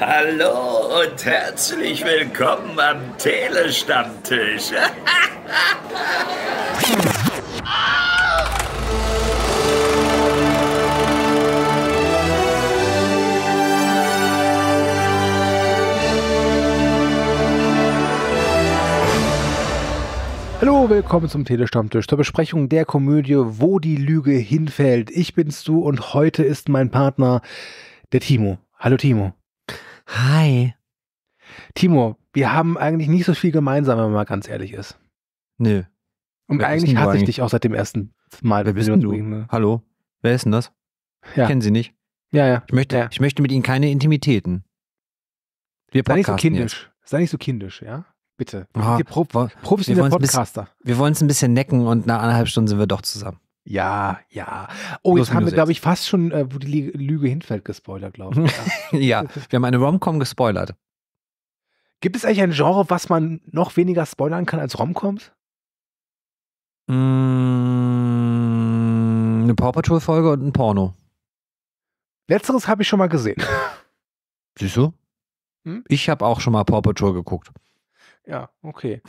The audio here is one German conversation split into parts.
Hallo und herzlich willkommen am Telestammtisch. Hallo, willkommen zum Telestammtisch zur Besprechung der Komödie Wo die Lüge hinfällt. Ich bin's du und heute ist mein Partner der Timo. Hallo Timo. Hi. Timo, wir haben eigentlich nicht so viel gemeinsam, wenn man mal ganz ehrlich ist. Nö. Und Wer eigentlich hasse ich dich auch seit dem ersten Mal. Wer bist denn du? Hallo? Wer ist denn das? Ja. Kennen Sie nicht? Ja, ja. Ich möchte, Ja. ich möchte mit Ihnen keine Intimitäten. Wir Sei nicht so kindisch. Sei nicht so kindisch, ja? Bitte. Ah, Wir Pro wo- professionelle wir bisschen- Podcaster. jetzt. Wir wollen es ein bisschen necken und nach anderthalb Stunden sind wir doch zusammen. Ja, ja. Oh, Plus jetzt haben wir, glaube ich, fast schon, äh, wo die Lü- Lüge hinfällt, gespoilert, glaube ich. Ja. wir haben eine Romcom gespoilert. Gibt es eigentlich ein Genre, was man noch weniger spoilern kann als Romcoms? Mm, eine Paw Patrol Folge und ein Porno. Letzteres habe ich schon mal gesehen. Siehst du? Hm? Ich habe auch schon mal Paw Patrol geguckt. Ja, okay.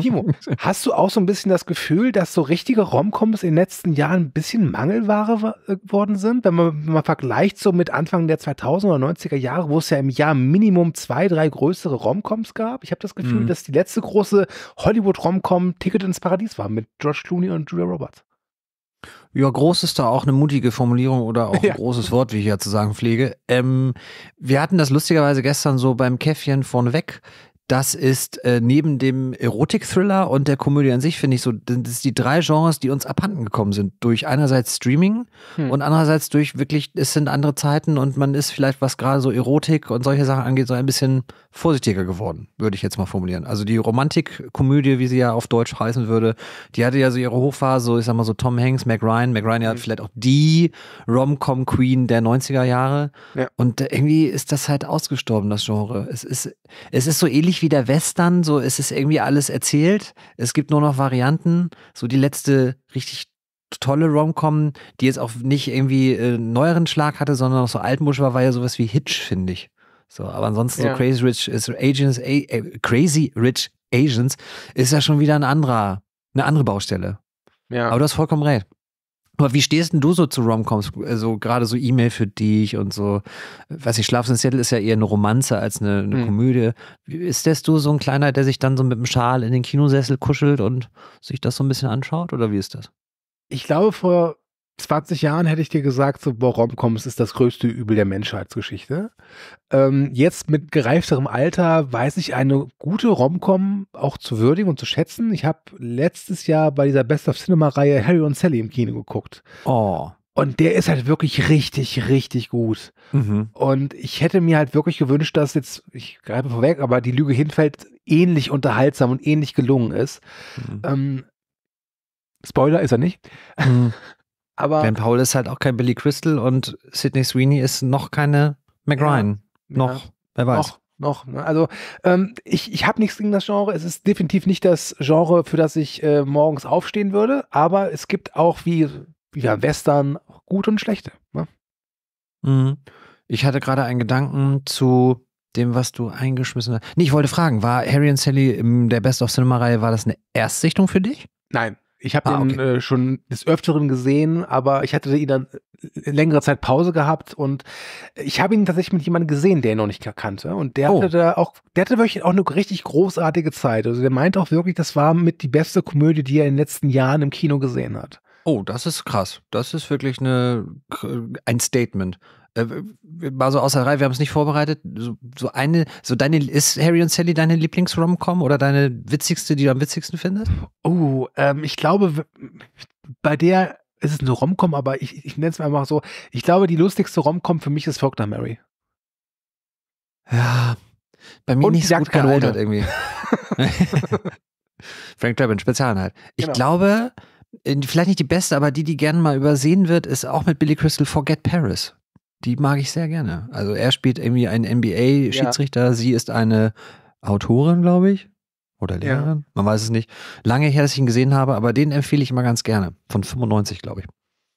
Timo, hast du auch so ein bisschen das Gefühl, dass so richtige Romcoms in den letzten Jahren ein bisschen Mangelware wa- äh, geworden sind? Wenn man, wenn man vergleicht so mit Anfang der 2000er oder 90er Jahre, wo es ja im Jahr Minimum zwei, drei größere Romcoms gab. Ich habe das Gefühl, Mhm. dass die letzte große Hollywood-Romcom Ticket ins Paradies war mit George Clooney und Julia Roberts. Ja, groß ist da auch eine mutige Formulierung oder auch Ja. ein großes Wort, wie ich ja zu sagen pflege. Ähm, wir hatten das lustigerweise gestern so beim Käffchen vorneweg. Das ist äh, neben dem Erotik-Thriller und der Komödie an sich, finde ich so, das ist die drei Genres, die uns abhanden gekommen sind. Durch einerseits Streaming Hm. und andererseits durch wirklich, es sind andere Zeiten und man ist vielleicht, was gerade so Erotik und solche Sachen angeht, so ein bisschen vorsichtiger geworden, würde ich jetzt mal formulieren. Also die Romantikkomödie, wie sie ja auf Deutsch heißen würde, die hatte ja so ihre Hochphase, so ich sag mal so Tom Hanks, Mac Ryan. Mac Ryan ja Mhm. vielleicht auch die Rom-Com-Queen der 90er Jahre. Ja. Und irgendwie ist das halt ausgestorben, das Genre. Es ist, es ist so ähnlich wie der Western, so es ist irgendwie alles erzählt. Es gibt nur noch Varianten. So die letzte richtig tolle Rom-Com, die jetzt auch nicht irgendwie äh, neueren Schlag hatte, sondern noch so altmodisch war, war ja sowas wie Hitch, finde ich. So, aber ansonsten Ja. so Crazy Rich ist Agents, äh, Crazy Rich Asians ist ja schon wieder ein anderer, eine andere Baustelle. Ja. Aber du hast vollkommen recht. Aber wie stehst denn du so zu Romcoms? Also gerade so E-Mail für dich und so. Weiß ich, Schlafs in Seattle ist ja eher eine Romanze als eine, eine Hm. Komödie. Ist das du so ein Kleiner, der sich dann so mit dem Schal in den Kinosessel kuschelt und sich das so ein bisschen anschaut? Oder wie ist das? Ich glaube, vor 20 Jahren hätte ich dir gesagt, so, boah, Romcoms ist das größte Übel der Menschheitsgeschichte. Ähm, jetzt mit gereifterem Alter weiß ich eine gute Romcom auch zu würdigen und zu schätzen. Ich habe letztes Jahr bei dieser Best of Cinema-Reihe Harry und Sally im Kino geguckt. Oh. Und der ist halt wirklich richtig, richtig gut. Mhm. Und ich hätte mir halt wirklich gewünscht, dass jetzt, ich greife vorweg, aber die Lüge hinfällt, ähnlich unterhaltsam und ähnlich gelungen ist. Mhm. Ähm, Spoiler ist er nicht. Mhm. Aber Glenn Powell ist halt auch kein Billy Crystal und Sidney Sweeney ist noch keine Mac Ja. Noch, Ja. wer weiß. Noch, noch. Ne? Also ähm, ich, ich habe nichts gegen das Genre. Es ist definitiv nicht das Genre, für das ich äh, morgens aufstehen würde. Aber es gibt auch wie, beim Western gute und schlechte. Ne? Mhm. Ich hatte gerade einen Gedanken zu dem, was du eingeschmissen hast. Nee, ich wollte fragen, war Harry und Sally in der Best of Cinema-Reihe, war das eine Erstsichtung für dich? Nein. Ich habe Ah, den okay. äh, schon des Öfteren gesehen, aber ich hatte ihn dann äh, längere Zeit Pause gehabt und ich habe ihn tatsächlich mit jemandem gesehen, der ihn noch nicht kannte. Und der Oh. hatte da auch, der hatte wirklich auch eine richtig großartige Zeit. Also der meinte auch wirklich, das war mit die beste Komödie, die er in den letzten Jahren im Kino gesehen hat. Oh, das ist krass. Das ist wirklich eine, ein Statement. Äh, Mal so außer der Reihe, wir haben es nicht vorbereitet. So, so eine, so deine, ist Harry und Sally deine Lieblings-Rom-Com oder deine witzigste, die du am witzigsten findest? Oh, ähm, ich glaube, bei der ist es eine Romcom, aber ich, ich nenne es mal einfach so. Ich glaube, die lustigste Romcom für mich ist Faulkner Mary. Ja, bei mir Und nicht so gut gealtert irgendwie. Frank Drabin, Spezialeinheit. Ich Genau. glaube, vielleicht nicht die beste, aber die, die gerne mal übersehen wird, ist auch mit Billy Crystal Forget Paris. Die mag ich sehr gerne. Also er spielt irgendwie einen NBA-Schiedsrichter, sie ist eine Autorin, glaube ich. Oder Ja. Lehrerin, man weiß es nicht. Lange her, dass ich ihn gesehen habe, aber den empfehle ich immer ganz gerne. Von 95, glaube ich.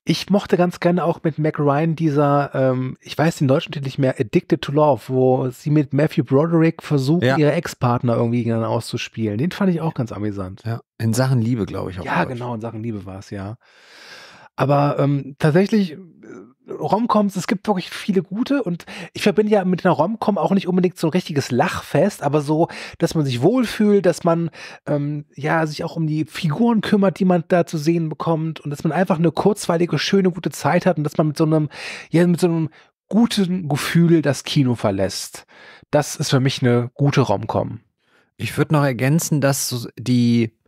Ich mochte ganz gerne auch mit Mac Ryan dieser, ähm, ich weiß den deutschen Titel nicht mehr, Addicted to Love, wo sie mit Matthew Broderick versucht, Ja. ihre Ex-Partner irgendwie gegeneinander auszuspielen. Den fand ich auch ganz amüsant. Ja. In Sachen Liebe, glaube ich. Auch Ja, genau, in Sachen Liebe war es, ja. Aber ähm, tatsächlich, äh, Romcoms, es gibt wirklich viele gute und ich verbinde ja mit einer Romcom auch nicht unbedingt so ein richtiges Lachfest, aber so, dass man sich wohlfühlt, dass man ähm, ja sich auch um die Figuren kümmert, die man da zu sehen bekommt und dass man einfach eine kurzweilige, schöne, gute Zeit hat und dass man mit so einem, ja, mit so einem guten Gefühl das Kino verlässt. Das ist für mich eine gute Romcom. Ich würde noch ergänzen, dass die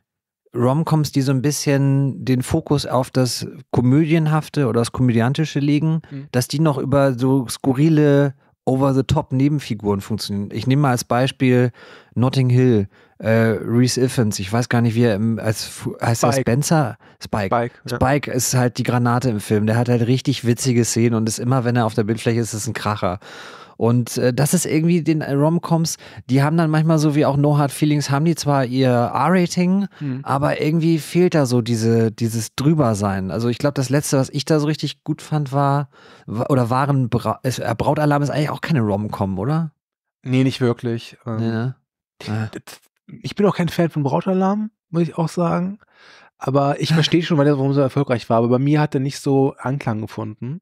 Romcoms, die so ein bisschen den Fokus auf das Komödienhafte oder das Komödiantische legen, Mhm. dass die noch über so skurrile Over-the-Top-Nebenfiguren funktionieren. Ich nehme mal als Beispiel Notting Hill, äh, Reese Ifans, ich weiß gar nicht, wie er im, als heißt er Spike. Spencer? Spike. Spike, ja. Spike ist halt die Granate im Film. Der hat halt richtig witzige Szenen und ist immer, wenn er auf der Bildfläche ist, ist es ein Kracher. Und äh, das ist irgendwie den äh, Romcoms, die haben dann manchmal so wie auch No Hard Feelings, haben die zwar ihr R-Rating, Mhm. aber irgendwie fehlt da so diese, dieses Drübersein. Also ich glaube, das letzte, was ich da so richtig gut fand, war, wa- oder waren Bra ist, äh, Brautalarm ist eigentlich auch keine Rom-Com, oder? Nee, nicht wirklich. Ähm, Nee, ne? Ich bin auch kein Fan von Brautalarm, muss ich auch sagen. Aber ich verstehe schon, warum so erfolgreich war. Aber bei mir hat er nicht so Anklang gefunden.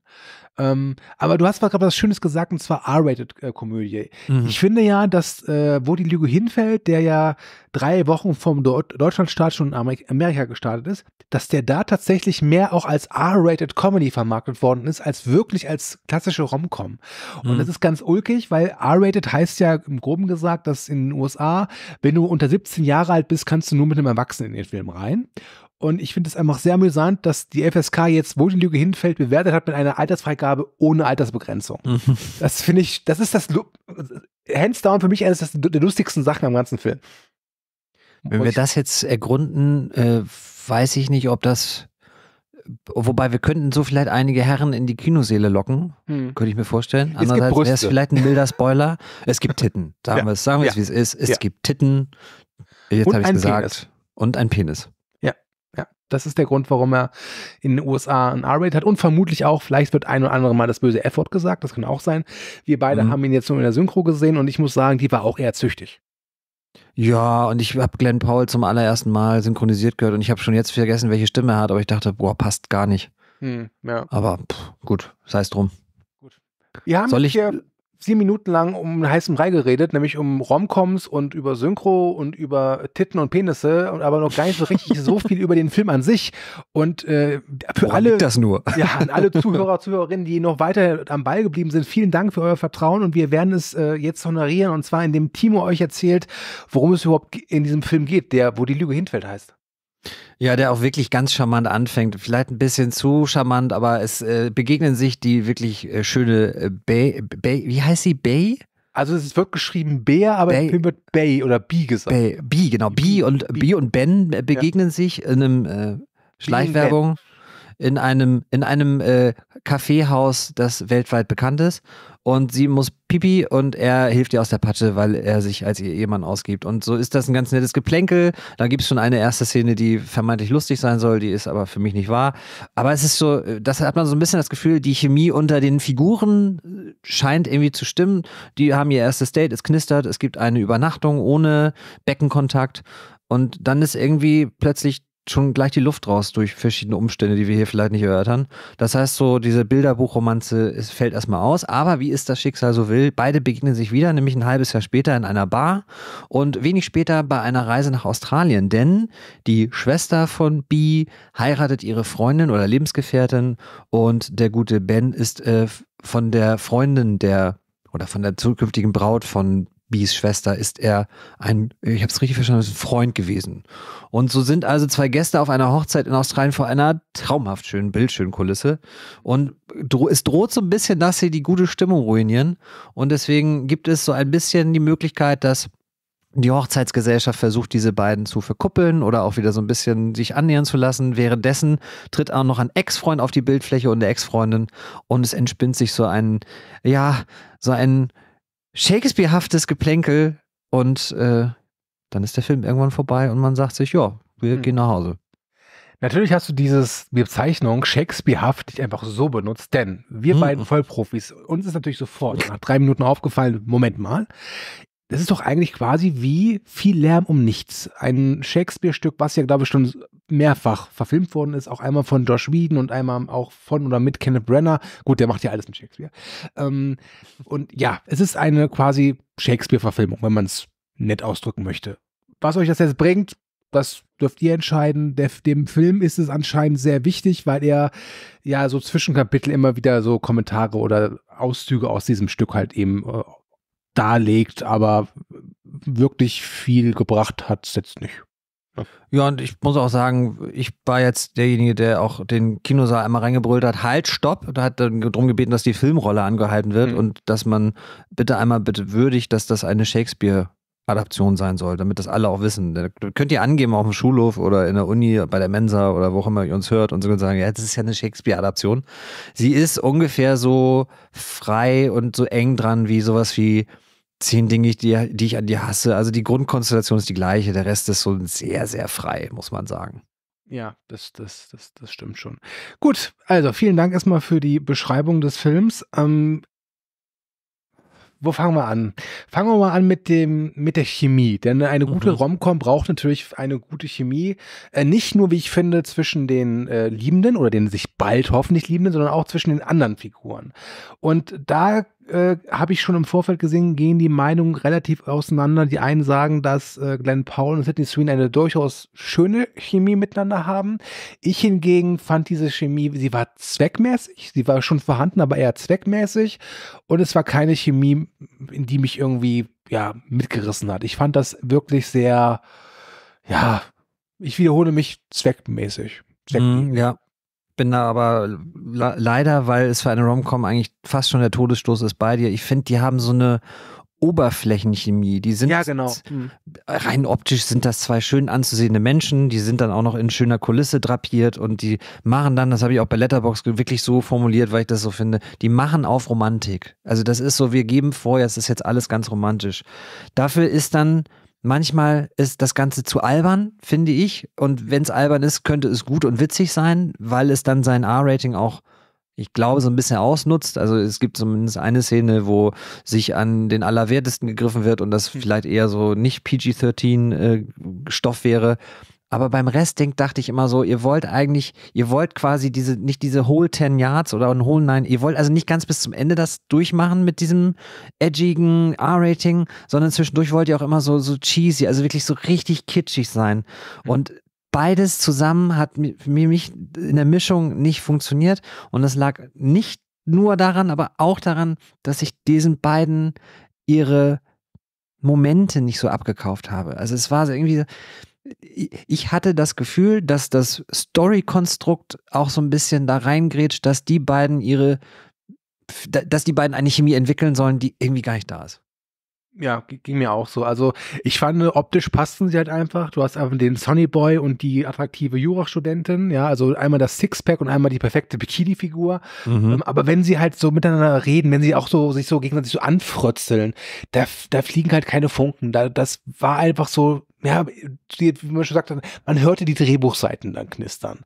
Ähm, aber du hast gerade was Schönes gesagt, und zwar R-Rated-Komödie. Mhm. Ich finde ja, dass äh, wo die Lüge hinfällt, der ja drei Wochen vom Do Deutschlandstart schon in Amerika, gestartet ist, dass der da tatsächlich mehr auch als R-Rated Comedy vermarktet worden ist, als wirklich als klassische Rom-Com. Und Mhm. das ist ganz ulkig, weil R-Rated heißt ja im Groben gesagt, dass in den USA, wenn du unter 17 Jahre alt bist, kannst du nur mit einem Erwachsenen in den Film rein. Und ich finde es einfach sehr amüsant, dass die FSK jetzt, wo die Lüge hinfällt, bewertet hat mit einer Altersfreigabe ohne Altersbegrenzung. Mhm. Das finde ich, das ist das, hands down für mich eines der lustigsten Sachen am ganzen Film. Wenn Und wir das jetzt ergründen, äh, weiß ich nicht, ob das. Wobei wir könnten so vielleicht einige Herren in die Kinoseele locken, Hm. könnte ich mir vorstellen. Andererseits wäre es vielleicht ein milder Spoiler. Es gibt Titten. Sagen Ja. wir es, sagen wir es, Ja. wie es ist. Es Ja. gibt Titten. Jetzt habe ich es gesagt. Penis. Und ein Penis. Das ist der Grund, warum er in den USA ein R-Rated hat und vermutlich auch, vielleicht wird ein oder andere Mal das böse F-Wort gesagt, das kann auch sein. Wir beide Mhm. haben ihn jetzt nur in der Synchro gesehen und ich muss sagen, die war auch eher züchtig. Ja, und ich habe Glenn Powell zum allerersten Mal synchronisiert gehört und ich habe schon jetzt vergessen, welche Stimme er hat, aber ich dachte, boah, passt gar nicht. Hm, ja. Aber pff, gut, sei es drum. Wir haben Soll ich- hier sieben Minuten lang um einen heißen Brei geredet, nämlich um Romcoms und über Synchro und über Titten und Penisse, und aber noch gar nicht so richtig so viel über den Film an sich. Und äh, für Woran alle, das nur? ja, an alle Zuhörer, Zuhörerinnen, die noch weiter am Ball geblieben sind, vielen Dank für euer Vertrauen und wir werden es äh, jetzt honorieren und zwar indem Timo euch erzählt, worum es überhaupt in diesem Film geht, der, wo die Lüge hinfällt heißt. Ja, der auch wirklich ganz charmant anfängt. Vielleicht ein bisschen zu charmant, aber es äh, begegnen sich die wirklich äh, schöne äh, Bay, Bay, wie heißt sie? Bay? Also es wird geschrieben Bär, aber Bay. im Film wird Bay oder Bi gesagt. Bay, B, genau. B und, B. B und Ben begegnen sich in einem äh, Schleichwerbung in einem, in einem äh, Kaffeehaus, das weltweit bekannt ist. Und sie muss pipi und er hilft ihr aus der Patsche, weil er sich als ihr Ehemann ausgibt. Und so ist das ein ganz nettes Geplänkel. Da gibt es schon eine erste Szene, die vermeintlich lustig sein soll, die ist aber für mich nicht wahr. Aber es ist so, das hat man so ein bisschen das Gefühl, die Chemie unter den Figuren äh, scheint irgendwie zu stimmen. Die haben ihr erstes Date, es knistert, es gibt eine Übernachtung ohne Beckenkontakt. Und dann ist irgendwie plötzlich schon gleich die Luft raus durch verschiedene Umstände, die wir hier vielleicht nicht erörtern. Das heißt, so diese Bilderbuchromanze es fällt erstmal aus. Aber wie es das Schicksal so will, beide begegnen sich wieder, nämlich ein halbes Jahr später in einer Bar und wenig später bei einer Reise nach Australien. Denn die Schwester von Bee heiratet ihre Freundin oder Lebensgefährtin und der gute Ben ist äh, von der Freundin der oder von der zukünftigen Braut von Bees Schwester ist er ein, ich habe es richtig verstanden, ein Freund gewesen. Und so sind also zwei Gäste auf einer Hochzeit in Australien vor einer traumhaft schönen, bildschönen Kulisse. Und es droht so ein bisschen, dass sie die gute Stimmung ruinieren. Und deswegen gibt es so ein bisschen die Möglichkeit, dass die Hochzeitsgesellschaft versucht, diese beiden zu verkuppeln oder auch wieder so ein bisschen sich annähern zu lassen. Währenddessen tritt auch noch ein Ex-Freund auf die Bildfläche und eine Ex-Freundin und es entspinnt sich so ein, ja, so ein Shakespeare-haftes Geplänkel und äh, dann ist der Film irgendwann vorbei und man sagt sich, ja, wir Hm. gehen nach Hause. Natürlich hast du dieses Bezeichnung Shakespearehaft nicht einfach so benutzt, denn wir Hm. beiden Vollprofis, uns ist natürlich sofort nach drei Minuten aufgefallen, Moment mal, das ist doch eigentlich quasi wie viel Lärm um nichts. Ein Shakespeare-Stück, was ja, glaube ich, schon mehrfach verfilmt worden ist, auch einmal von Josh Whedon und einmal auch von oder mit Kenneth Brenner. Gut, der macht ja alles mit Shakespeare. Ähm, und ja, es ist eine quasi Shakespeare-Verfilmung, wenn man es nett ausdrücken möchte. Was euch das jetzt bringt, das dürft ihr entscheiden. Der, dem Film ist es anscheinend sehr wichtig, weil er ja so Zwischenkapitel immer wieder so Kommentare oder Auszüge aus diesem Stück halt eben äh, darlegt, aber wirklich viel gebracht hat es jetzt nicht. Ja, und ich muss auch sagen, ich war jetzt derjenige, der auch den Kinosaal einmal reingebrüllt hat, halt, stopp. Da hat dann darum gebeten, dass die Filmrolle angehalten wird Mhm. und dass man bitte einmal bitte würdigt, dass das eine Shakespeare-Adaption sein soll, damit das alle auch wissen. Da könnt ihr angeben auf dem Schulhof oder in der Uni, bei der Mensa oder wo auch immer ihr uns hört und so und sagen, ja, das ist ja eine Shakespeare-Adaption. Sie ist ungefähr so frei und so eng dran wie sowas wie zehn Dinge, die, die ich an dir hasse. Also die Grundkonstellation ist die gleiche, der Rest ist so sehr, sehr frei, muss man sagen. Ja, das, das, das, das stimmt schon. Gut, also vielen Dank erstmal für die Beschreibung des Films. Ähm, wo fangen wir an? Fangen wir mal an mit dem mit der Chemie, denn eine gute Mhm. Romcom braucht natürlich eine gute Chemie, äh, nicht nur wie ich finde zwischen den äh, Liebenden oder den sich bald hoffentlich Liebenden, sondern auch zwischen den anderen Figuren. Und da äh, habe ich schon im Vorfeld gesehen, gehen die Meinungen relativ auseinander. Die einen sagen, dass äh, Glenn Powell und Sidney Sweeney eine durchaus schöne Chemie miteinander haben. Ich hingegen fand diese Chemie, sie war zweckmäßig, sie war schon vorhanden, aber eher zweckmäßig. Und es war keine Chemie, in die mich irgendwie ja mitgerissen hat. Ich fand das wirklich sehr, ja, ich wiederhole mich zweckmäßig. Mm, ja. Bin da aber le leider, weil es für eine Romcom eigentlich fast schon der Todesstoß ist bei dir. Ich finde, die haben so eine Oberflächenchemie. Die sind ja, genau. Mhm. rein optisch sind das zwei schön anzusehende Menschen, die sind dann auch noch in schöner Kulisse drapiert und die machen dann, das habe ich auch bei Letterbox wirklich so formuliert, weil ich das so finde, die machen auf Romantik. Also das ist so, wir geben vor, es ist jetzt alles ganz romantisch. Dafür ist dann Manchmal ist das Ganze zu albern, finde ich. Und wenn es albern ist, könnte es gut und witzig sein, weil es dann sein R-Rating auch, ich glaube, so ein bisschen ausnutzt. Also es gibt zumindest eine Szene, wo sich an den Allerwertesten gegriffen wird und das vielleicht eher so nicht PG-13 äh, wäre. Aber beim Rest denk, dachte ich immer so, ihr wollt eigentlich, ihr wollt quasi diese, nicht diese Whole 10 Yards oder ein Whole 9, ihr wollt also nicht ganz bis zum Ende das durchmachen mit diesem edgigen R-Rating, sondern zwischendurch wollt ihr auch immer so, so cheesy, also wirklich so richtig kitschig sein. Und beides zusammen hat für mich in der Mischung nicht funktioniert und das lag nicht nur daran, aber auch daran, dass ich diesen beiden ihre Momente nicht so abgekauft habe. Also es war so irgendwie, ich hatte das Gefühl, dass das Story-Konstrukt auch so ein bisschen da reingrätscht, dass die beiden ihre, dass die beiden eine Chemie entwickeln sollen, die irgendwie gar nicht da ist. Ja, ging mir auch so. Also ich fand, optisch passten sie halt einfach. Du hast einfach den Sonny Boy und die attraktive Jurastudentin, ja, also einmal das Sixpack und einmal die perfekte Bikini-Figur. Mhm. Aber wenn sie halt so miteinander reden, wenn sie auch so sich so gegenseitig so anfrötzeln, da, da fliegen halt keine Funken. Da, das war einfach so, ja, wie man schon sagt, man hörte die Drehbuchseiten dann knistern.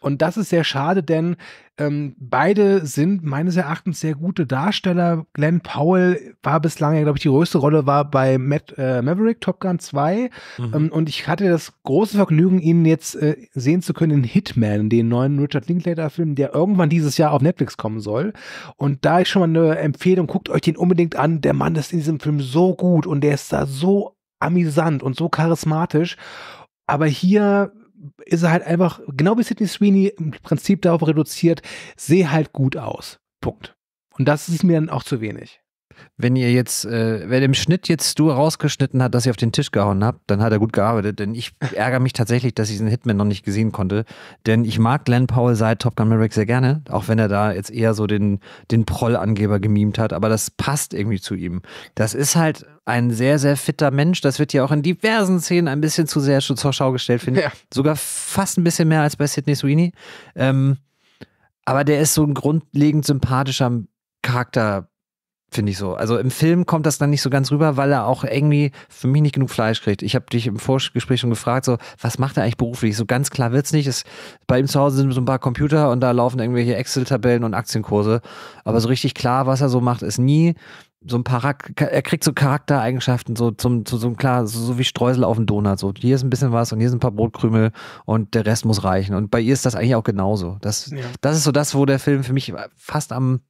Und das ist sehr schade, denn ähm, beide sind meines Erachtens sehr gute Darsteller. Glenn Powell war bislang, ja, glaube ich, die größte Rolle war bei Matt, äh, Maverick, Top Gun 2. Mhm. Ähm, und ich hatte das große Vergnügen, ihn jetzt äh, sehen zu können in Hitman, den neuen Richard Linklater-Film, der irgendwann dieses Jahr auf Netflix kommen soll. Und da ist schon mal eine Empfehlung, guckt euch den unbedingt an. Der Mann ist in diesem Film so gut und der ist da so amüsant und so charismatisch. Aber hier ist er halt einfach, genau wie Sidney Sweeney, im Prinzip darauf reduziert, sehe halt gut aus. Punkt. Und das ist mir dann auch zu wenig. Wenn ihr jetzt, äh, wenn im Schnitt jetzt du rausgeschnitten hat, dass ihr auf den Tisch gehauen habt, dann hat er gut gearbeitet, denn ich ärgere mich tatsächlich, dass ich diesen Hitman noch nicht gesehen konnte, denn ich mag Glenn Powell seit Top Gun Maverick sehr gerne, auch wenn er da jetzt eher so den, den Prollangeber gemimt hat, aber das passt irgendwie zu ihm. Das ist halt ein sehr, sehr fitter Mensch, das wird ja auch in diversen Szenen ein bisschen zu sehr zur Schau gestellt, finde ich. Ja. Sogar fast ein bisschen mehr als bei Sidney Sweeney. Ähm, aber der ist so ein grundlegend sympathischer Charakter finde ich so. Also im Film kommt das dann nicht so ganz rüber, weil er auch irgendwie für mich nicht genug Fleisch kriegt. Ich habe dich im Vorgespräch schon gefragt, so, was macht er eigentlich beruflich? So ganz klar wird's nicht. Es, bei ihm zu Hause sind so ein paar Computer und da laufen irgendwelche Excel-Tabellen und Aktienkurse. Aber so richtig klar, was er so macht, ist nie so ein paar, er kriegt so Charaktereigenschaften, so zum, so, so klar, so, so wie Streusel auf dem Donut. So, hier ist ein bisschen was und hier sind ein paar Brotkrümel und der Rest muss reichen. Und bei ihr ist das eigentlich auch genauso. Das, ja. das ist so das, wo der Film für mich fast am,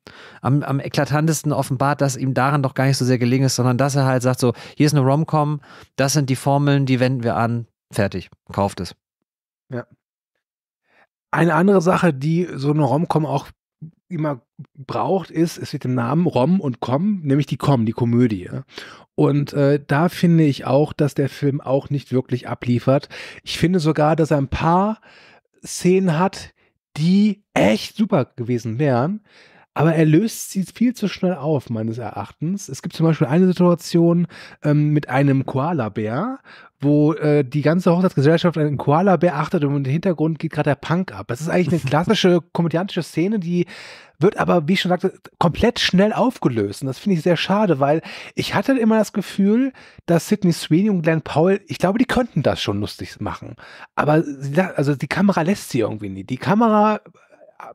am, am eklatantesten offenbart, dass ihm daran doch gar nicht so sehr gelingen ist, sondern dass er halt sagt: so, hier ist eine Rom-Com, das sind die Formeln, die wenden wir an, fertig, kauft es. Ja. Eine andere Sache, die so eine Rom-Com auch immer braucht, ist, es wird im Namen Rom und Com, nämlich die Com, die Komödie. Und äh, da finde ich auch, dass der Film auch nicht wirklich abliefert. Ich finde sogar, dass er ein paar Szenen hat, die echt super gewesen wären. Aber er löst sie viel zu schnell auf, meines Erachtens. Es gibt zum Beispiel eine Situation ähm, mit einem Koala-Bär, wo äh, die ganze Hochzeitsgesellschaft einen Koala-Bär achtet und im Hintergrund geht gerade der Punk ab. Das ist eigentlich eine klassische komödiantische Szene, die wird aber, wie ich schon sagte, komplett schnell aufgelöst. Und das finde ich sehr schade, weil ich hatte immer das Gefühl, dass Sidney Sweeney und Glenn Powell, ich glaube, die könnten das schon lustig machen. Aber sie, also die Kamera lässt sie irgendwie nie. Die Kamera,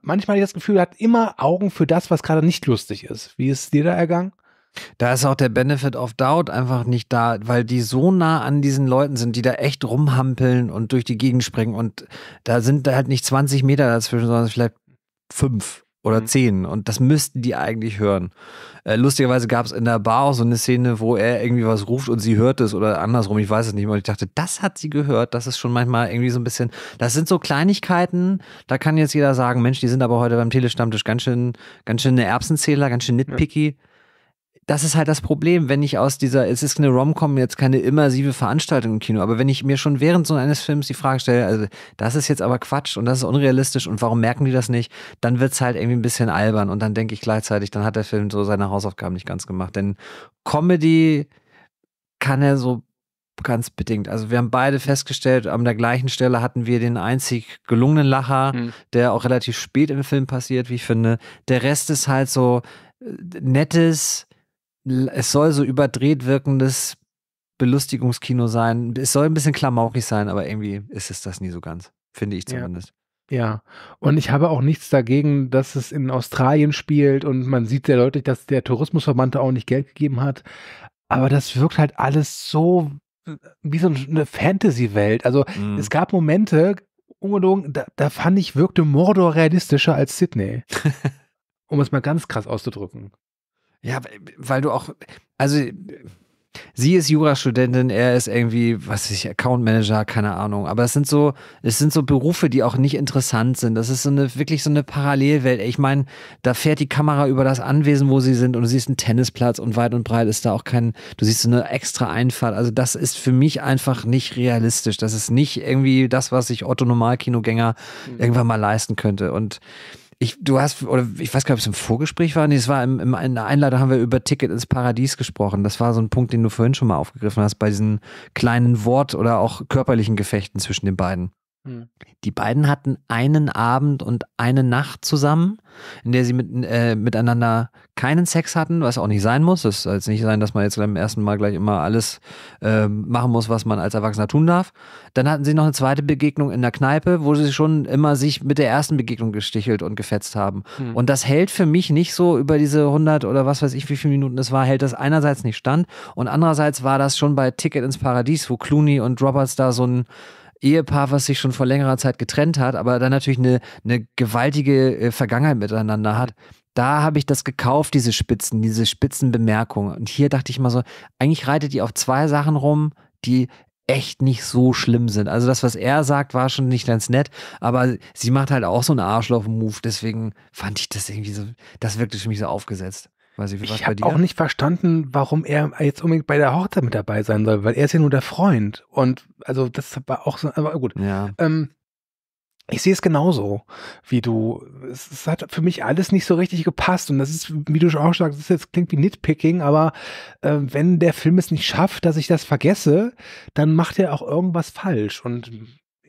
manchmal das Gefühl, hat immer Augen für das, was gerade nicht lustig ist. Wie ist dir da ergangen? Da ist auch der Benefit of Doubt einfach nicht da, weil die so nah an diesen Leuten sind, die da echt rumhampeln und durch die Gegend springen und da sind halt nicht 20 Meter dazwischen, sondern vielleicht fünf oder mhm. zehn und das müssten die eigentlich hören. Äh, lustigerweise gab es in der Bar auch so eine Szene, wo er irgendwie was ruft und sie hört es oder andersrum, ich weiß es nicht mehr. Und ich dachte, das hat sie gehört. Das ist schon manchmal irgendwie so ein bisschen, das sind so Kleinigkeiten, da kann jetzt jeder sagen, Mensch, die sind aber heute beim Telestammtisch ganz schön, ganz schön eine Erbsenzähler, ganz schön nitpicky. Ja das ist halt das Problem, wenn ich aus dieser, es ist eine Rom-Com jetzt keine immersive Veranstaltung im Kino, aber wenn ich mir schon während so eines Films die Frage stelle, also das ist jetzt aber Quatsch und das ist unrealistisch und warum merken die das nicht, dann wird es halt irgendwie ein bisschen albern und dann denke ich gleichzeitig, dann hat der Film so seine Hausaufgaben nicht ganz gemacht. Denn Comedy kann er so ganz bedingt. Also wir haben beide festgestellt, an der gleichen Stelle hatten wir den einzig gelungenen Lacher, hm. der auch relativ spät im Film passiert, wie ich finde. Der Rest ist halt so äh, nettes, es soll so überdreht wirkendes Belustigungskino sein. Es soll ein bisschen klamaukig sein, aber irgendwie ist es das nie so ganz, finde ich zumindest. Ja. ja. und ich habe auch nichts dagegen, dass es in Australien spielt und man sieht sehr deutlich, dass der Tourismusverband da auch nicht Geld gegeben hat. Aber das wirkt halt alles so wie so eine Fantasy-Welt. Also mm. es gab Momente, ungelogen, da, da fand ich, wirkte Mordor realistischer als Sydney. um es mal ganz krass auszudrücken. Ja, weil du auch, also sie ist Jurastudentin, er ist irgendwie, was weiß ich, Account Manager, keine Ahnung. Aber es sind so, es sind so Berufe, die auch nicht interessant sind. Das ist so eine, wirklich so eine Parallelwelt. Ich meine, da fährt die Kamera über das Anwesen, wo sie sind und du siehst einen Tennisplatz und weit und breit ist da auch kein, du siehst so eine extra Einfahrt. Also das ist für mich einfach nicht realistisch. Das ist nicht irgendwie das, was sich Otto Normalkinogänger mhm. irgendwann mal leisten könnte. Und ich, du hast, oder ich weiß gar nicht, ob es im Vorgespräch war. Nee, es war im, im, in der Einladung haben wir über Ticket ins Paradies gesprochen. Das war so ein Punkt, den du vorhin schon mal aufgegriffen hast, bei diesen kleinen Wort- oder auch körperlichen Gefechten zwischen den beiden. Hm. Die beiden hatten einen Abend und eine Nacht zusammen, in der sie mit, äh, miteinander keinen Sex hatten, was auch nicht sein muss. Es soll jetzt nicht sein, dass man jetzt beim ersten Mal gleich immer alles äh, machen muss, was man als Erwachsener tun darf. Dann hatten sie noch eine zweite Begegnung in der Kneipe, wo sie schon immer sich mit der ersten Begegnung gestichelt und gefetzt haben. Hm. Und das hält für mich nicht so über diese 100 oder was weiß ich, wie viele Minuten es war, hält das einerseits nicht stand und andererseits war das schon bei Ticket ins Paradies, wo Clooney und Roberts da so ein Ehepaar, was sich schon vor längerer Zeit getrennt hat, aber dann natürlich eine, eine gewaltige äh, Vergangenheit miteinander hat. Da habe ich das gekauft, diese Spitzen, diese Spitzenbemerkungen. Und hier dachte ich mal so, eigentlich reitet die auf zwei Sachen rum, die echt nicht so schlimm sind. Also das, was er sagt, war schon nicht ganz nett, aber sie macht halt auch so einen Arschloch-Move, deswegen fand ich das irgendwie so, das wirkte für mich so aufgesetzt. Weiß ich, ich habe auch nicht verstanden, warum er jetzt unbedingt bei der Hochzeit mit dabei sein soll, weil er ist ja nur der Freund. Und also das war auch so, aber gut. Ja. Ähm, ich sehe es genauso wie du. Es, es, hat für mich alles nicht so richtig gepasst. Und das ist, wie du schon auch sagst, das jetzt klingt wie Nitpicking, aber äh, wenn der Film es nicht schafft, dass ich das vergesse, dann macht er auch irgendwas falsch. Und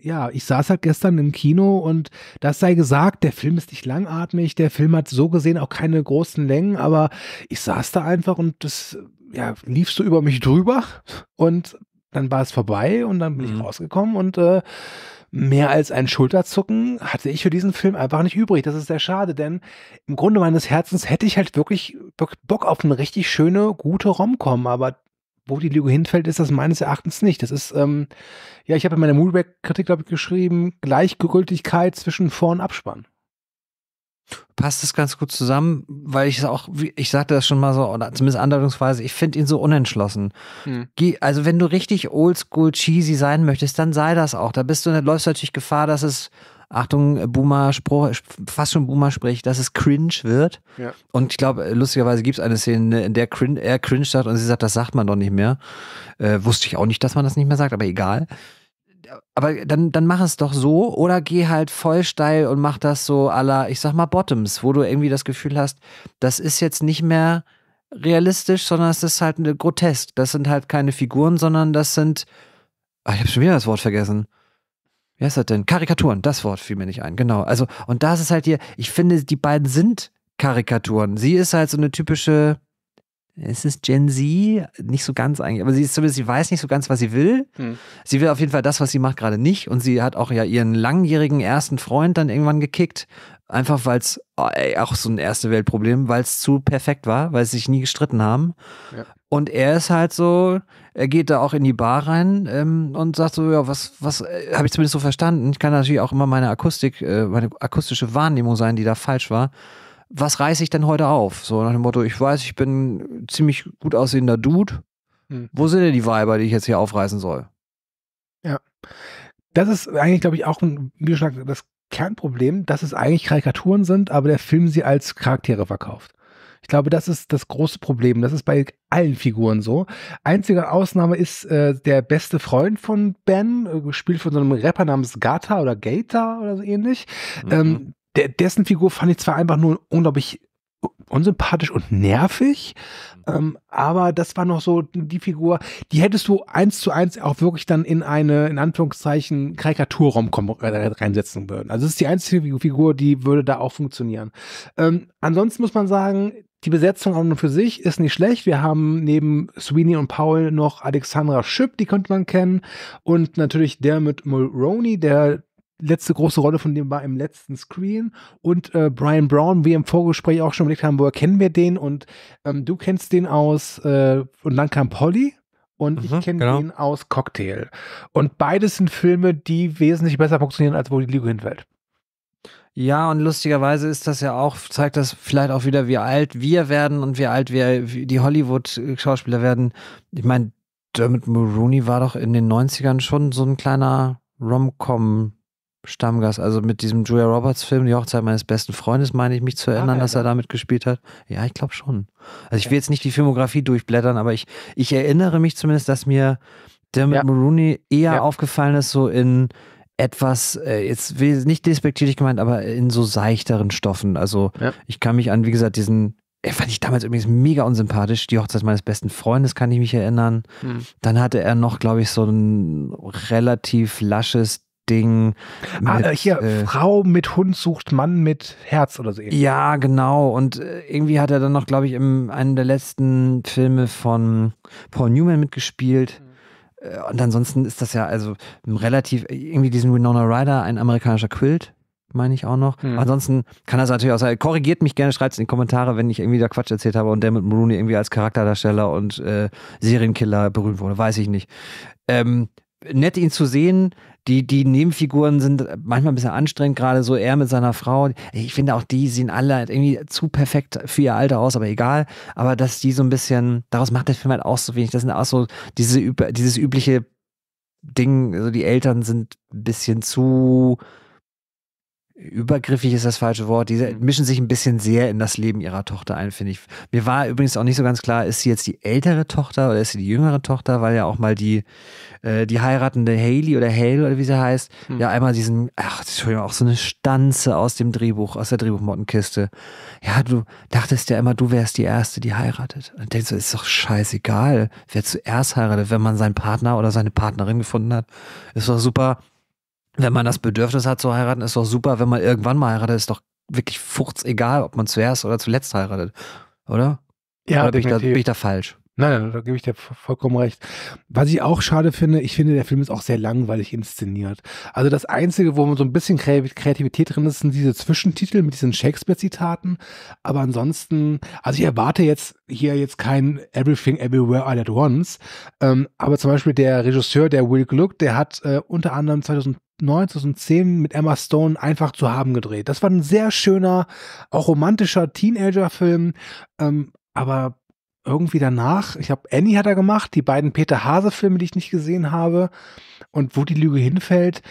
ja, ich saß halt gestern im Kino und das sei gesagt, der Film ist nicht langatmig, der Film hat so gesehen auch keine großen Längen, aber ich saß da einfach und das ja, lief so über mich drüber und dann war es vorbei und dann bin mhm. ich rausgekommen und äh, mehr als ein Schulterzucken hatte ich für diesen Film einfach nicht übrig. Das ist sehr schade, denn im Grunde meines Herzens hätte ich halt wirklich Bock auf eine richtig schöne, gute Rom-Com, aber wo die Lüge hinfällt, ist das meines Erachtens nicht. Das ist, ähm, ja, ich habe in meiner Movieback-Kritik, glaube ich, geschrieben, Gleichgültigkeit zwischen Vor- und Abspann. Passt es ganz gut zusammen, weil ich es auch, ich sagte das schon mal so, oder zumindest andeutungsweise, ich finde ihn so unentschlossen. Hm. Also wenn du richtig oldschool cheesy sein möchtest, dann sei das auch. Da bist du, läufst du natürlich Gefahr, dass es Achtung, Boomer, Spruch, fast schon Boomer spricht, dass es cringe wird. Ja. Und ich glaube, lustigerweise gibt es eine Szene, in der cringe, er cringe sagt und sie sagt, das sagt man doch nicht mehr. Äh, wusste ich auch nicht, dass man das nicht mehr sagt, aber egal. Aber dann, dann mach es doch so oder geh halt voll steil und mach das so aller, ich sag mal, Bottoms, wo du irgendwie das Gefühl hast, das ist jetzt nicht mehr realistisch, sondern es ist halt eine grotesk. Das sind halt keine Figuren, sondern das sind, ach, ich habe schon wieder das Wort vergessen wie heißt das denn? Karikaturen, das Wort fiel mir nicht ein, genau. Also, und da ist es halt hier, ich finde, die beiden sind Karikaturen. Sie ist halt so eine typische, es ist Gen Z, nicht so ganz eigentlich, aber sie ist zumindest, sie weiß nicht so ganz, was sie will. Hm. Sie will auf jeden Fall das, was sie macht, gerade nicht. Und sie hat auch ja ihren langjährigen ersten Freund dann irgendwann gekickt. Einfach weil es, oh, auch so ein erste Weltproblem, weil es zu perfekt war, weil sie sich nie gestritten haben. Ja. Und er ist halt so, er geht da auch in die Bar rein ähm, und sagt so, ja, was, was, äh, habe ich zumindest so verstanden. Ich kann natürlich auch immer meine Akustik, äh, meine akustische Wahrnehmung sein, die da falsch war. Was reiße ich denn heute auf? So nach dem Motto, ich weiß, ich bin ziemlich gut aussehender Dude. Hm. Wo sind denn die Weiber, die ich jetzt hier aufreißen soll? Ja. Das ist eigentlich, glaube ich, auch ein, wie du sagst, das Kernproblem, dass es eigentlich Karikaturen sind, aber der Film sie als Charaktere verkauft. Ich glaube, das ist das große Problem. Das ist bei allen Figuren so. Einzige Ausnahme ist äh, der beste Freund von Ben, äh, gespielt von so einem Rapper namens Gata oder Gator oder so ähnlich. Mhm. Ähm, der, dessen Figur fand ich zwar einfach nur unglaublich unsympathisch und nervig, ähm, aber das war noch so die Figur, die hättest du eins zu eins auch wirklich dann in eine, in Anführungszeichen, Karikaturraum reinsetzen würden. Also es ist die einzige Figur, die würde da auch funktionieren. Ähm, ansonsten muss man sagen, die Besetzung an und für sich ist nicht schlecht. Wir haben neben Sweeney und Paul noch Alexandra Schipp, die könnte man kennen. Und natürlich Dermot Mulroney, der letzte große Rolle von dem war im letzten Screen. Und äh, Brian Brown, wie wir im Vorgespräch auch schon überlegt haben, woher kennen wir den? Und ähm, du kennst den aus, äh, und dann kam Polly. Und mhm, ich kenne genau. den aus Cocktail. Und beides sind Filme, die wesentlich besser funktionieren, als wo die Lüge hinfällt. Ja, und lustigerweise ist das ja auch, zeigt das vielleicht auch wieder, wie alt wir werden und wie alt wir, die Hollywood-Schauspieler werden. Ich meine, Dermot Mulroney war doch in den 90ern schon so ein kleiner Rom-Com Stammgast, also mit diesem Julia Roberts Film, die Hochzeit meines besten Freundes, meine ich mich zu erinnern, ah, ja, dass er damit gespielt hat. Ja, ich glaube schon. Also ich will jetzt nicht die Filmografie durchblättern, aber ich, ich erinnere mich zumindest, dass mir Dermot ja. Mulroney eher ja. aufgefallen ist, so in etwas, äh, jetzt nicht despektierlich gemeint, aber in so seichteren Stoffen. Also ja. ich kann mich an, wie gesagt, diesen, er fand ich damals übrigens mega unsympathisch. Die Hochzeit meines besten Freundes kann ich mich erinnern. Hm. Dann hatte er noch, glaube ich, so ein relativ lasches Ding. Ah, mit, ah, hier, äh, Frau mit Hund sucht Mann mit Herz oder so. Ja, genau. Und äh, irgendwie hat er dann noch, glaube ich, in einem der letzten Filme von Paul Newman mitgespielt. Äh, und ansonsten ist das ja also relativ, irgendwie diesen Winona Ryder, ein amerikanischer Quilt, meine ich auch noch. Mhm. Ansonsten kann das natürlich auch sein. Korrigiert mich gerne, schreibt es in die Kommentare, wenn ich irgendwie da Quatsch erzählt habe und der mit Maroney irgendwie als Charakterdarsteller und äh, Serienkiller berühmt wurde, weiß ich nicht. Ähm, nett ihn zu sehen. Die, die Nebenfiguren sind manchmal ein bisschen anstrengend, gerade so er mit seiner Frau. Ich finde auch die sehen alle irgendwie zu perfekt für ihr Alter aus, aber egal. Aber dass die so ein bisschen, daraus macht der Film halt auch so wenig. Das sind auch so diese, dieses übliche Ding, also die Eltern sind ein bisschen zu übergriffig ist das falsche Wort. Die mhm. mischen sich ein bisschen sehr in das Leben ihrer Tochter ein, finde ich. Mir war übrigens auch nicht so ganz klar, ist sie jetzt die ältere Tochter oder ist sie die jüngere Tochter, weil ja auch mal die, äh, die heiratende Haley oder Hale oder wie sie heißt, hm. ja einmal diesen, ach, Entschuldigung, auch so eine Stanze aus dem Drehbuch, aus der Drehbuchmottenkiste. Ja, du dachtest ja immer, du wärst die Erste, die heiratet. Und denkst du, ist doch scheißegal, wer zuerst heiratet, wenn man seinen Partner oder seine Partnerin gefunden hat. Ist doch super wenn man das Bedürfnis hat zu heiraten, ist doch super. Wenn man irgendwann mal heiratet, ist doch wirklich egal, ob man zuerst oder zuletzt heiratet. Oder? Ja, oder bin ich, da, bin ich da falsch? Nein, nein, da gebe ich dir vollkommen recht. Was ich auch schade finde, ich finde, der Film ist auch sehr langweilig inszeniert. Also das Einzige, wo man so ein bisschen Kreativität drin ist, sind diese Zwischentitel mit diesen Shakespeare-Zitaten. Aber ansonsten, also ich erwarte jetzt hier jetzt kein Everything Everywhere All at Once. Ähm, aber zum Beispiel der Regisseur, der Will Gluck, der hat äh, unter anderem 2009, 2010 mit Emma Stone einfach zu haben gedreht. Das war ein sehr schöner, auch romantischer Teenager-Film. Ähm, aber irgendwie danach, ich habe Annie hat er gemacht, die beiden Peter Hase-Filme, die ich nicht gesehen habe, und wo die Lüge hinfällt,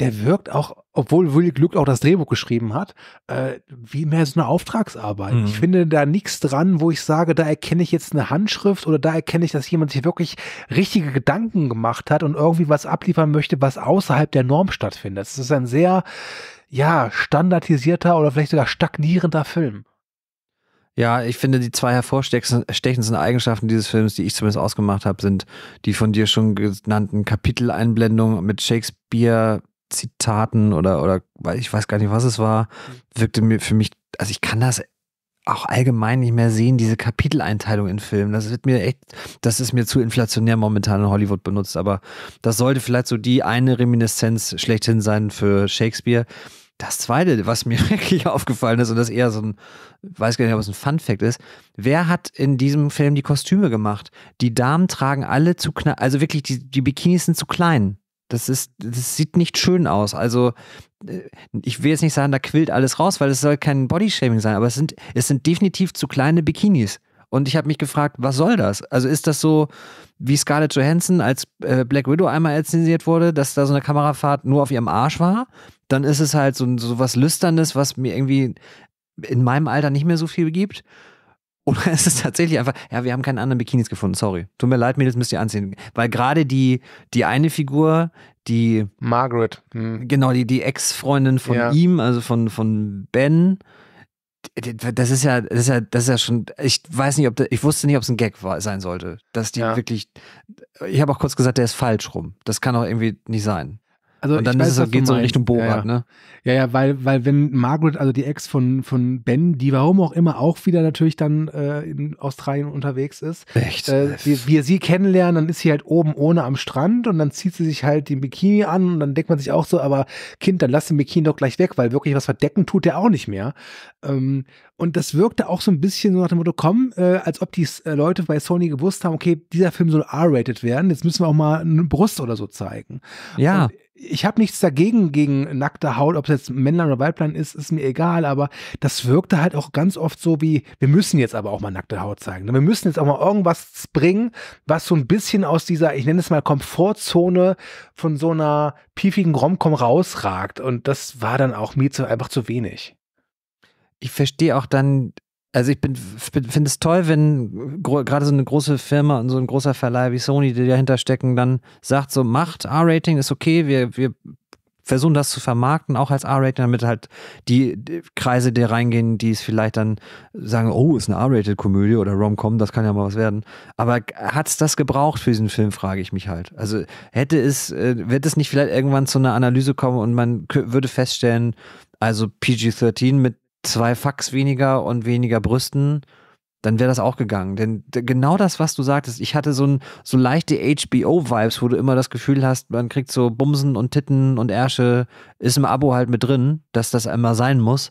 der wirkt auch, obwohl Willy Glück auch das Drehbuch geschrieben hat, äh, wie mehr so eine Auftragsarbeit. Mhm. Ich finde da nichts dran, wo ich sage, da erkenne ich jetzt eine Handschrift oder da erkenne ich, dass jemand sich wirklich richtige Gedanken gemacht hat und irgendwie was abliefern möchte, was außerhalb der Norm stattfindet. Es ist ein sehr, ja, standardisierter oder vielleicht sogar stagnierender Film. Ja, ich finde, die zwei hervorstechendsten Eigenschaften dieses Films, die ich zumindest ausgemacht habe, sind die von dir schon genannten Kapiteleinblendungen mit Shakespeare-Zitaten oder, oder ich weiß gar nicht, was es war. Wirkte mir für mich, also ich kann das auch allgemein nicht mehr sehen, diese Kapiteleinteilung in Filmen. Das wird mir echt, das ist mir zu inflationär momentan in Hollywood benutzt, aber das sollte vielleicht so die eine Reminiszenz schlechthin sein für Shakespeare das zweite, was mir wirklich aufgefallen ist, und das eher so ein, weiß gar nicht, ob es ein Fun-Fact ist, wer hat in diesem Film die Kostüme gemacht? Die Damen tragen alle zu klein, also wirklich, die, die Bikinis sind zu klein. Das ist, das sieht nicht schön aus. Also, äh, ich will jetzt nicht sagen, da quillt alles raus, weil es soll kein Bodyshaming sein, aber es sind, es sind definitiv zu kleine Bikinis. Und ich habe mich gefragt, was soll das? Also ist das so wie Scarlett Johansson als äh, Black Widow einmal inszeniert wurde, dass da so eine Kamerafahrt nur auf ihrem Arsch war? Dann ist es halt so, so was Lüsternes, was mir irgendwie in meinem Alter nicht mehr so viel gibt. Oder ist es tatsächlich einfach, ja, wir haben keinen anderen Bikinis gefunden, sorry. Tut mir leid, Mädels müsst ihr anziehen. Weil gerade die, die eine Figur, die. Margaret. Hm. Genau, die, die Ex-Freundin von ja. ihm, also von, von Ben, das ist ja, das ist ja, das ist ja schon, ich weiß nicht, ob das, ich wusste nicht, ob es ein Gag war, sein sollte. Dass die ja. wirklich, ich habe auch kurz gesagt, der ist falsch rum. Das kann auch irgendwie nicht sein. Also und dann weiß, es, geht so in Richtung Borat, ja, ja. ne? Ja, ja, weil, weil wenn Margaret, also die Ex von, von Ben, die warum auch immer auch wieder natürlich dann äh, in Australien unterwegs ist. Echt? Äh, wir, wir sie kennenlernen, dann ist sie halt oben ohne am Strand und dann zieht sie sich halt den Bikini an und dann denkt man sich auch so, aber Kind, dann lass den Bikini doch gleich weg, weil wirklich was verdecken tut der auch nicht mehr. Ähm, und das wirkte auch so ein bisschen so nach dem Motto, komm, äh, als ob die äh, Leute bei Sony gewusst haben, okay, dieser Film soll R-rated werden, jetzt müssen wir auch mal eine Brust oder so zeigen. Ja. Und ich habe nichts dagegen gegen nackte Haut, ob es jetzt Männlein oder Weiblein ist, ist mir egal, aber das wirkte halt auch ganz oft so wie, wir müssen jetzt aber auch mal nackte Haut zeigen. Wir müssen jetzt auch mal irgendwas bringen, was so ein bisschen aus dieser, ich nenne es mal Komfortzone von so einer piefigen Romcom rausragt. Und das war dann auch mir zu, einfach zu wenig. Ich verstehe auch dann also ich finde es toll, wenn gerade so eine große Firma und so ein großer Verleih wie Sony, die dahinter stecken, dann sagt so, macht R-Rating, ist okay, wir, wir versuchen das zu vermarkten, auch als R-Rating, damit halt die, Kreise, die reingehen, die es vielleicht dann sagen, oh, ist eine R-Rated-Komödie oder Rom-Com, das kann ja mal was werden. Aber hat es das gebraucht für diesen Film, frage ich mich halt. Also hätte es, äh, wird es nicht vielleicht irgendwann zu einer Analyse kommen und man würde feststellen, also PG-13 mit zwei Fax weniger und weniger Brüsten, dann wäre das auch gegangen. Denn genau das, was du sagtest, ich hatte so, ein, so leichte HBO-Vibes, wo du immer das Gefühl hast, man kriegt so Bumsen und Titten und Ärsche, ist im Abo halt mit drin, dass das einmal sein muss.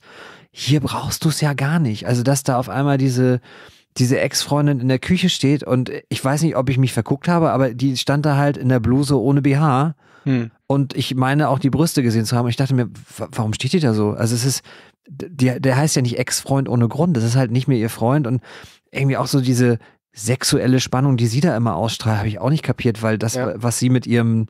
Hier brauchst du es ja gar nicht. Also, dass da auf einmal diese, diese Ex-Freundin in der Küche steht und ich weiß nicht, ob ich mich verguckt habe, aber die stand da halt in der Bluse ohne BH. Hm. Und ich meine auch die Brüste gesehen zu haben. Und ich dachte mir, warum steht die da so? Also es ist, der, der heißt ja nicht Ex-Freund ohne Grund. Das ist halt nicht mehr ihr Freund und irgendwie auch so diese sexuelle Spannung, die sie da immer ausstrahlt, habe ich auch nicht kapiert, weil das, ja. was sie mit ihrem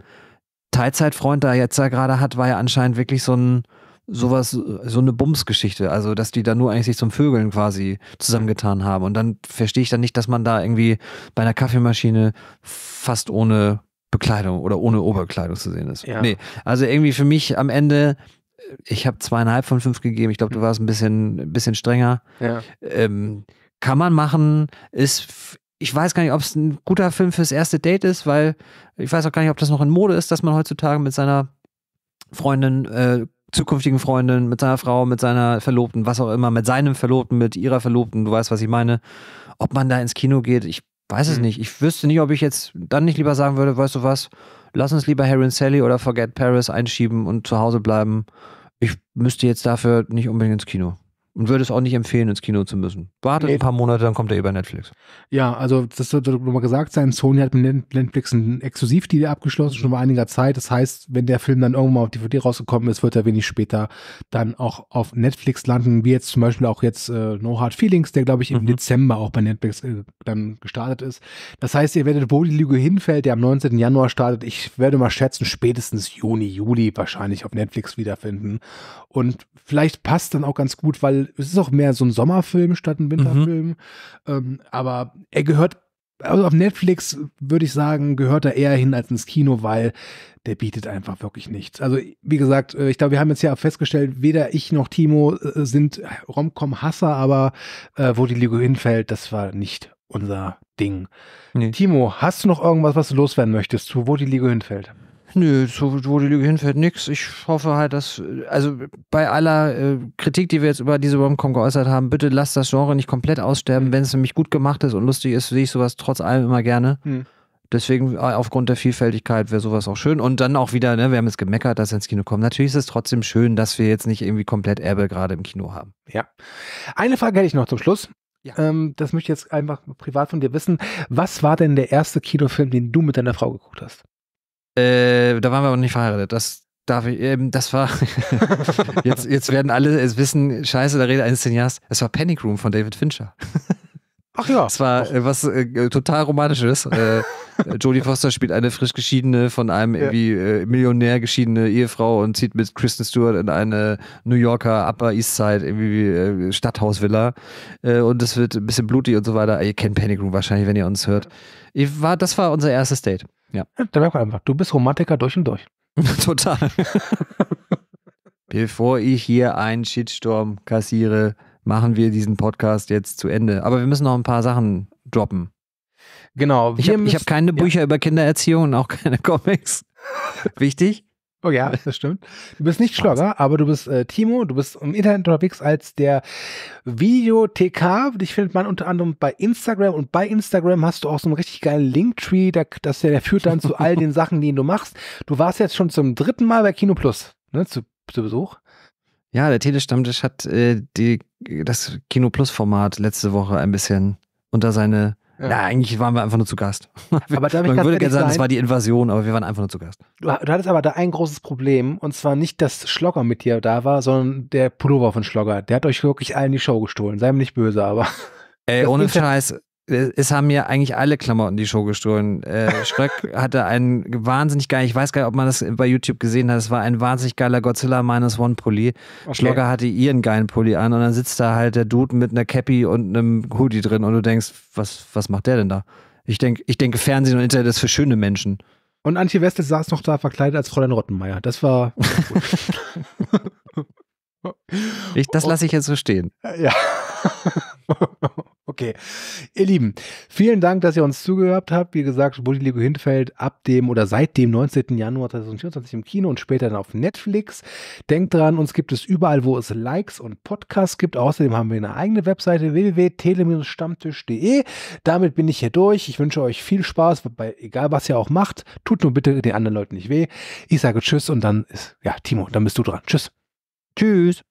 Teilzeitfreund da jetzt da gerade hat, war ja anscheinend wirklich so ein sowas, so eine Bumsgeschichte. Also, dass die da nur eigentlich sich zum Vögeln quasi zusammengetan haben. Und dann verstehe ich dann nicht, dass man da irgendwie bei einer Kaffeemaschine fast ohne Bekleidung oder ohne Oberkleidung zu sehen ist. Ja. Nee, also irgendwie für mich am Ende ich habe zweieinhalb von fünf gegeben. Ich glaube, du warst ein bisschen, ein bisschen strenger. Ja. Ähm, kann man machen, ist, ich weiß gar nicht, ob es ein guter Film fürs erste Date ist, weil ich weiß auch gar nicht, ob das noch in Mode ist, dass man heutzutage mit seiner Freundin, äh, zukünftigen Freundin, mit seiner Frau, mit seiner Verlobten, was auch immer, mit seinem Verlobten, mit ihrer Verlobten, du weißt, was ich meine. Ob man da ins Kino geht, ich weiß es Mhm. nicht. Ich wüsste nicht, ob ich jetzt dann nicht lieber sagen würde, weißt du was, lass uns lieber Harry and Sally oder Forget Paris einschieben und zu Hause bleiben. Ich müsste jetzt dafür nicht unbedingt ins Kino. Und würde es auch nicht empfehlen, ins Kino zu müssen. Wartet Nee. ein paar Monate, dann kommt er über Netflix. Ja, also das sollte nochmal gesagt sein. Sony hat mit Netflix einen Exklusivdeal abgeschlossen, schon vor einiger Zeit. Das heißt, wenn der Film dann irgendwann mal auf DVD rausgekommen ist, wird er wenig später dann auch auf Netflix landen, wie jetzt zum Beispiel auch jetzt äh, No Hard Feelings, der glaube ich im Mhm. Dezember auch bei Netflix äh, dann gestartet ist. Das heißt, ihr werdet, wo die Lüge hinfällt, der am 19. Januar startet, ich werde mal schätzen, spätestens Juni, Juli wahrscheinlich auf Netflix wiederfinden. Und vielleicht passt dann auch ganz gut, weil es ist auch mehr so ein Sommerfilm statt ein Winterfilm. Ähm, aber er gehört, also auf Netflix würde ich sagen, gehört er eher hin als ins Kino, weil der bietet einfach wirklich nichts. Also wie gesagt, äh, ich glaube, wir haben jetzt ja festgestellt, weder ich noch Timo äh, sind Romcom-Hasser, aber äh, wo die Liga hinfällt, das war nicht unser Ding. Nee. Timo, hast du noch irgendwas, was du loswerden möchtest, zu wo die Liga hinfällt? Nö, so, wo die Lüge hinfällt, nix. Ich hoffe halt, dass, also bei aller äh, Kritik, die wir jetzt über diese Romcom geäußert haben, bitte lasst das Genre nicht komplett aussterben. Wenn es nämlich gut gemacht ist und lustig ist, sehe ich sowas trotz allem immer gerne. Hm. Deswegen, äh, aufgrund der Vielfältigkeit wäre sowas auch schön. Und dann auch wieder, ne, wir haben jetzt gemeckert, dass er ins Kino kommt. Natürlich ist es trotzdem schön, dass wir jetzt nicht irgendwie komplett Erbe gerade im Kino haben. Ja. Eine Frage hätte ich noch zum Schluss. Ja. Ähm, das möchte ich jetzt einfach privat von dir wissen. Was war denn der erste Kinofilm, den du mit deiner Frau geguckt hast? Äh, da waren wir aber nicht verheiratet. Das darf ich, ähm, das war, jetzt, jetzt werden alle es wissen, scheiße, da redet ein Cineast. Es war Panic Room von David Fincher. Ach ja. Es war äh, was äh, total Romantisches. Äh, Jodie Foster spielt eine frisch geschiedene, von einem irgendwie äh, Millionär geschiedene Ehefrau und zieht mit Kristen Stewart in eine New Yorker Upper East Side irgendwie äh, Stadthausvilla. Äh, und es wird ein bisschen blutig und so weiter. Ihr kennt Panic Room wahrscheinlich, wenn ihr uns hört. Ich war, das war unser erstes Date. Ja. Da merkt man einfach, du bist Romantiker durch und durch. Total. Bevor ich hier einen Shitstorm kassiere, machen wir diesen Podcast jetzt zu Ende. Aber wir müssen noch ein paar Sachen droppen. Genau. Ich habe hab keine Bücher über Kindererziehung und auch keine Comics. Wichtig? Oh ja, das stimmt. Du bist nicht Schlogger, aber du bist äh, Timo, du bist im Internet unterwegs als der Videothek. Dich findet man unter anderem bei Instagram und bei Instagram hast du auch so einen richtig geilen Linktree, der, das, der führt dann zu all den Sachen, die du machst. Du warst jetzt schon zum dritten Mal bei Kino Plus, ne, zu, zu Besuch. Ja, der Telestammtisch hat äh, die, das Kino Plus Format letzte Woche ein bisschen unter seine. Ja. Ja, eigentlich waren wir einfach nur zu Gast. Aber darf Man würde gerne sagen, das sein? war die Invasion, aber wir waren einfach nur zu Gast. Du, du hattest aber da ein großes Problem und zwar nicht, dass Schlogger mit dir da war, sondern der Pullover von Schlogger. Der hat euch wirklich allen die Show gestohlen. Sei mir nicht böse, aber. Ey, ohne Scheiß. Äh, Es haben mir eigentlich alle Klamotten die Show gestohlen. Äh, Schröck hatte einen wahnsinnig geilen, ich weiß gar nicht, ob man das bei YouTube gesehen hat, es war ein wahnsinnig geiler Godzilla Minus One Pulli. Schlogger hatte ihren geilen Pulli an und dann sitzt da halt der Dude mit einer Cappy und einem Hoodie drin und du denkst, was, was macht der denn da? Ich, denk, ich denke, Fernsehen und Internet ist für schöne Menschen. Und Antje Westel saß noch da verkleidet als Fräulein Rottenmeier. Das war. Ich, das lasse ich jetzt so stehen. Ja. okay. Ihr Lieben, vielen Dank, dass ihr uns zugehört habt. Wie gesagt, Liga hinfällt, ab dem oder seit dem 19. Januar 2024 im Kino und später dann auf Netflix. Denkt dran, uns gibt es überall, wo es Likes und Podcasts gibt. Außerdem haben wir eine eigene Webseite www.tele-stammtisch.de. Damit bin ich hier durch. Ich wünsche euch viel Spaß, bei egal was ihr auch macht. Tut nur bitte den anderen Leuten nicht weh. Ich sage Tschüss und dann ist, ja, Timo, dann bist du dran. Tschüss. Tschüss.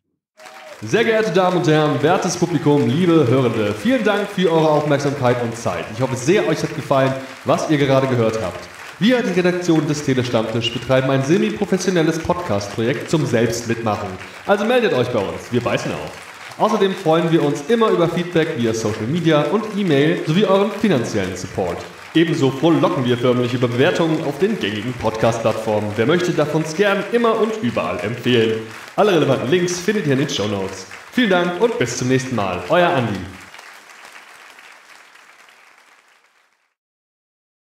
Sehr geehrte Damen und Herren, wertes Publikum, liebe Hörende, vielen Dank für eure Aufmerksamkeit und Zeit. Ich hoffe sehr, euch hat gefallen, was ihr gerade gehört habt. Wir, die Redaktion des Telestammtisch, betreiben ein semi-professionelles Podcast-Projekt zum Selbstmitmachen. Also meldet euch bei uns, wir beißen auf. Außerdem freuen wir uns immer über Feedback via Social Media und E-Mail sowie euren finanziellen Support. Ebenso frohlocken wir förmlich über Bewertungen auf den gängigen Podcast-Plattformen. Wer möchte, darf uns gern immer und überall empfehlen. Alle relevanten Links findet ihr in den Show Notes. Vielen Dank und bis zum nächsten Mal. Euer Andi.